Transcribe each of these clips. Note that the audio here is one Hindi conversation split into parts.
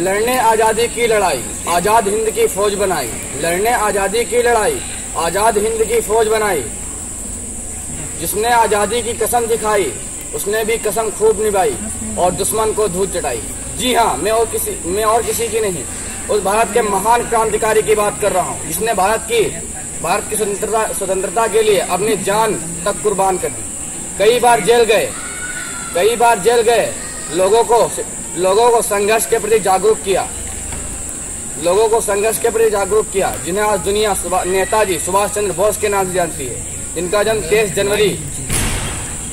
लड़ने आज़ादी की लड़ाई, आज़ाद हिंद की फौज बनाई। लड़ने आज़ादी की लड़ाई, आज़ाद हिंद की फौज बनाई। जिसने आज़ादी की कसम दिखाई, उसने भी कसम खूब निभाई और दुश्मन को धूल चटाई जी हाँ मैं और किसी, मैं और किसी की नहीं। उस भारत के महान क्रांतिकारी की बात कर रहा हूँ। जिसने भारत की भारत की स्वतंत्रता स्वतंत्रता के लिए अपनी जान तक कुर्बान कर दी। कई बार जेल गए, कई बार जेल गए लोगों को लोगों को संघर्ष के प्रति जागरूक किया। लोगों को संघर्ष के प्रति जागरूक किया, जिन्हें आज दुनिया नेताजी सुभाष चंद्र बोस के नाम से जानती है। जिनका जन्म तेईस जनवरी,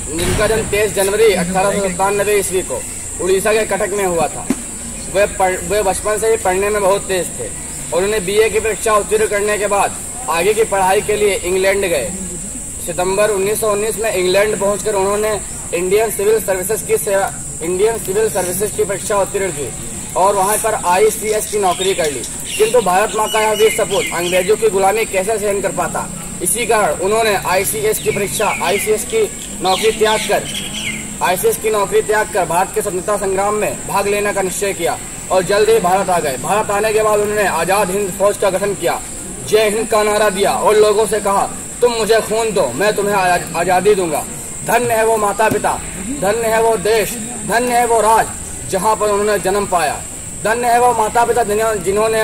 जिनका जन्म तेईस जनवरी अठारह सौ सत्तानबे ईस्वी को उड़ीसा के कटक में हुआ था। वे वे बचपन से ही पढ़ने में बहुत तेज थे और उन्हें बीए की परीक्षा उत्तीर्ण करने के बाद आगे की पढ़ाई के लिए इंग्लैंड गए। सितंबर 1919 में इंग्लैंड पहुंचकर उन्होंने इंडियन सिविल सर्विसेज़ की सेवा इंडियन सिविल सर्विसेज़ की परीक्षा उत्तीर्ण की और वहाँ पर आईसीएस की नौकरी कर ली। किंतु भारत माँ का यह वीर सपूत अंग्रेज़ों की गुलामी कैसे सहन कर पाता? इसी कारण उन्होंने आईसीएस की परीक्षा आईसीएस की नौकरी त्याग कर आईसीएस की नौकरी त्याग कर भारत के स्वतंत्रता संग्राम में भाग लेने का निश्चय किया और जल्द ही भारत आ गए। भारत आने के बाद उन्होंने आज़ाद हिंद फौज का गठन किया। जय हिंद का नारा दिया और लोगों से कहा, तुम मुझे खून दो, मैं तुम्हें आज़ादी दूँगा। धन्य है वो माता पिता धन्य है वो देश। धन्य है वो राज, जहाँ पर उन्होंने जन्म पाया। धन्य है वो माता पिता जिन्होंने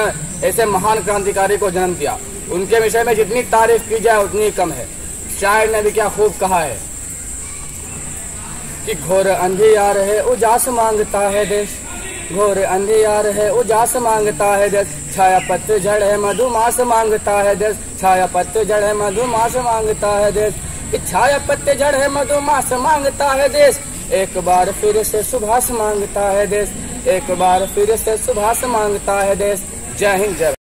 ऐसे महान क्रांतिकारी को जन्म दिया। उनके विषय में जितनी तारीफ़ की जाए, उतनी कम है। शायर ने भी क्या खूब कहा है कि घोर अंधियार है, उजास माँगता है देश। घोर अंधियार है, उजास माँगता है देश। छाया पत्र जड़ है, मधुमास माँगता है देश। छाया पत्र जड़ है, मधुमास माँगता है देश। छाया पत्ते जड़ है, मधुमास माँगता है देश। एक बार फिर से सुभाष माँगता है देश, एक बार फिर से सुभाष माँगता है देश। जय हिंद, जय